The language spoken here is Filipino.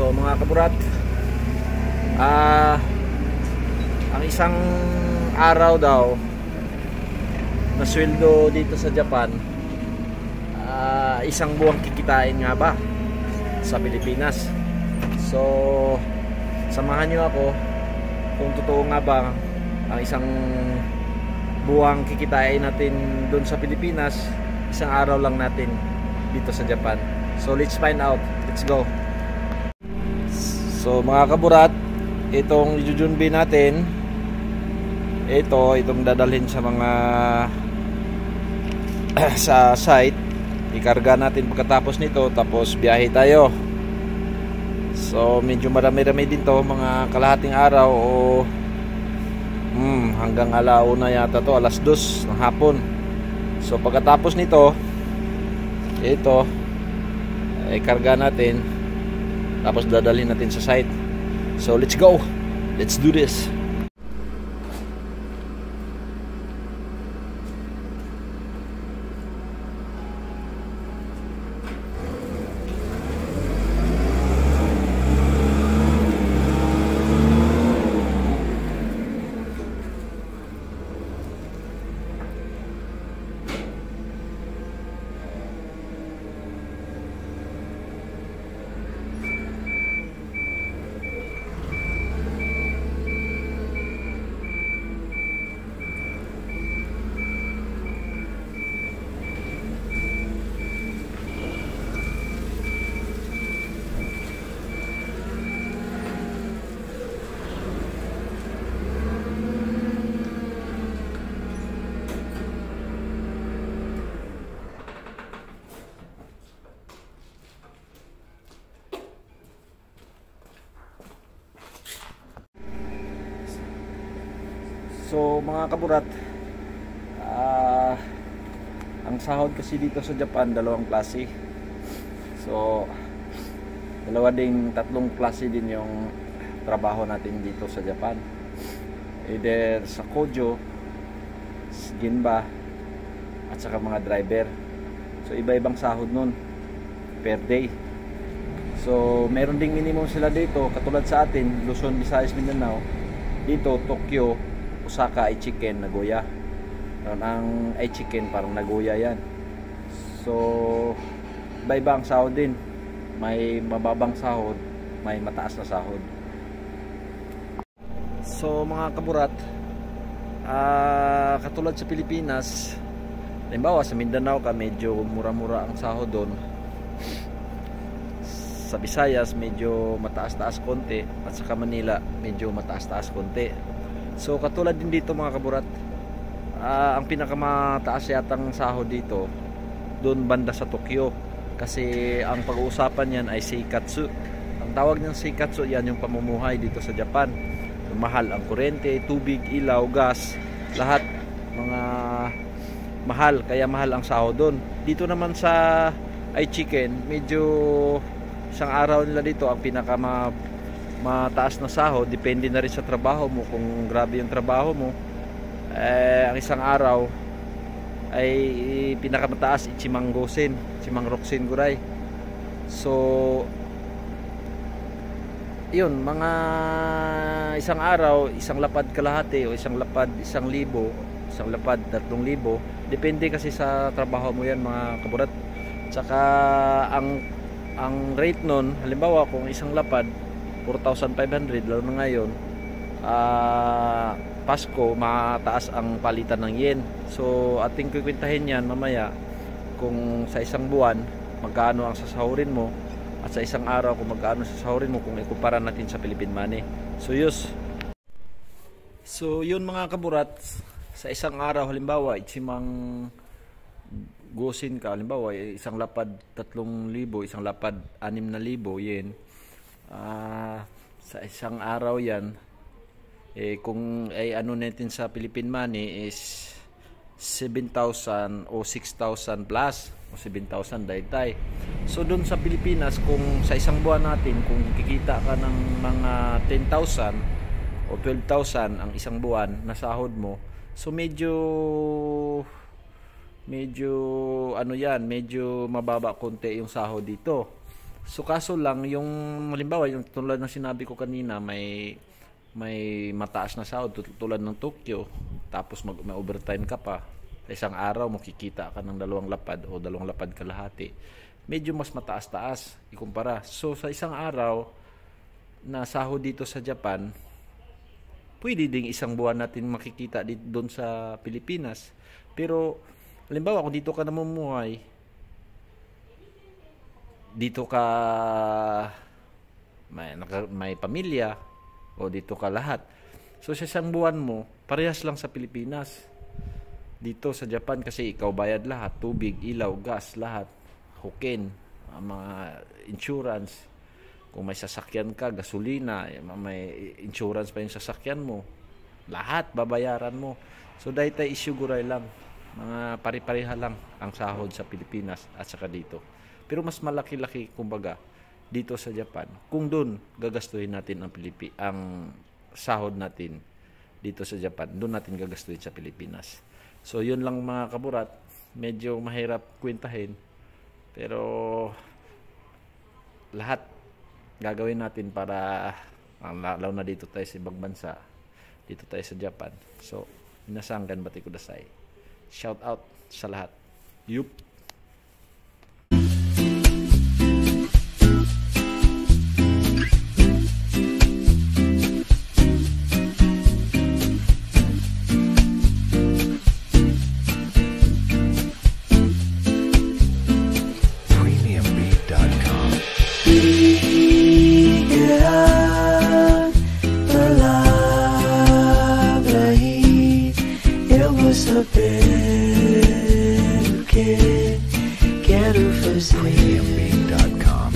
So mga kaburat, ah ang isang araw daw na sweldo dito sa Japan, ah, isang buwang kikitain nga ba sa Pilipinas. So samahan nyo ako kung totoo nga ba ang isang buwang kikitain natin doon sa Pilipinas, isang araw lang natin dito sa Japan. So let's find out. Let's go. So mga kaburat, itong jujunbi natin, ito, itong dadalhin sa mga sa site. Ikarga natin pagkatapos nito, tapos biyahe tayo. So medyo marami-rami din to, mga kalahating araw o hmm, hanggang alauna yata to, alas dos ng hapon. So pagkatapos nito, ito, ikarga natin tapos dadalhin natin sa site. So let's go. Let's do this So mga kaburat, uh, ang sahod kasi dito sa Japan dalawang klase. So dalawa ding tatlong klase din yung trabaho natin dito sa Japan. Either sa Kojo, Ginba, at saka mga driver. So iba-ibang sahod nun per day. So meron ding minimum sila dito katulad sa atin, Luzon, Visayas, Mindanao. Dito Tokyo, Osaka ay chicken Nagoya Meron ang ay chicken parang Nagoya yan. So, iba-iba ang sahod din. May mababang sahod, may mataas na sahod. So, mga kaburat, uh, katulad sa Pilipinas, halimbawa sa Mindanao ka, medyo mura-mura ang sahod doon. Sa Visayas, medyo mataas-taas konti. At sa Manila, medyo mataas-taas konti So katulad din dito mga kaburat, uh, ang pinakamataas yatang sahod dito doon banda sa Tokyo kasi ang pag-uusapan yan ay seikatsu. Ang tawag ng seikatsu yan yung pamumuhay dito sa Japan. Mahal ang kurente, tubig, ilaw, gas, lahat mga mahal kaya mahal ang sahod doon. Dito naman sa ay chicken, medyo isang araw nila dito ang pinaka mataas na sahod depende na rin sa trabaho mo. Kung grabe yung trabaho mo eh, ang isang araw ay pinakamataas ichimang gosen chimang roxin guray. So yun mga isang araw isang lapad kalahati o isang lapad isang libo isang lapad tatlong libo. Depende kasi sa trabaho mo yan mga kaburat. Tsaka ang ang rate nun halimbawa kung isang lapad 4,500 lalo na ngayon. Uh, Pasko mataas ang palitan ng yen. So ating kukwintahin yan mamaya kung sa isang buwan magkano ang sasahurin mo at sa isang araw kung magkano sasahurin mo kung ikumpara natin sa Philippine money. So yus. So yun mga kaburat sa isang araw halimbawa itsimang gosin ka halimbawa isang lapad 3,000 isang lapad 6,000 yen uh, sa isang araw yan eh kung ay ano natin sa Philippine money is 7,000 o 6,000 plus o 7,000 daytay. So doon sa Pilipinas kung sa isang buwan natin kung kikita ka ng mga 10,000 o 12,000 ang isang buwan na sahod mo. So medyo medyo ano yan, medyo mababa konti yung sahod dito. So kaso lang yung halimbawa yung tulad ng sinabi ko kanina may may mataas na sahod tulad ng Tokyo tapos mag, may overtime ka pa sa isang araw makikita ka ng dalawang lapad o dalawang lapad kalahati. Medyo mas mataas-taas ikumpara. So sa isang araw na sahod dito sa Japan pwede ding isang buwan natin makikita dito doon sa Pilipinas. Pero halimbawa kung dito ka namumuhay dito ka may, may pamilya o dito ka lahat. So sa isang buwan mo, parehas lang sa Pilipinas. Dito sa Japan kasi ikaw bayad lahat, tubig, ilaw, gas, lahat, hukin, mga insurance. Kung may sasakyan ka, gasolina, may insurance pa yung sasakyan mo. Lahat babayaran mo. So dahil tayo issue guray lang. Mga pari-pareha lang ang sahod sa Pilipinas at saka dito. Pero mas malaki-laki kumbaga dito sa Japan. Kung doon gagastuhin natin ang Pilipi ang sahod natin dito sa Japan, doon natin gagastuhin sa Pilipinas. So yun lang mga kaburat, medyo mahirap kwentahin. Pero lahat gagawin natin para lalo na dito tayo sa ibang bansa dito tayo sa Japan so inasanggan bati ko dasay shout out sa lahat. Yup Quero fazer. PremiumBeat.com